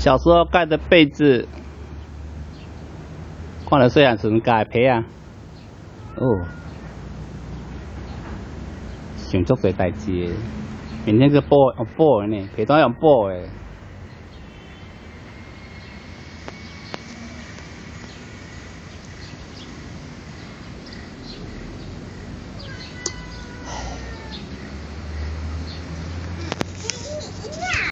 小时候盖的被子，换了睡袋只能盖被啊。哦，想做个代志，明天去布哦呢，被单用布的。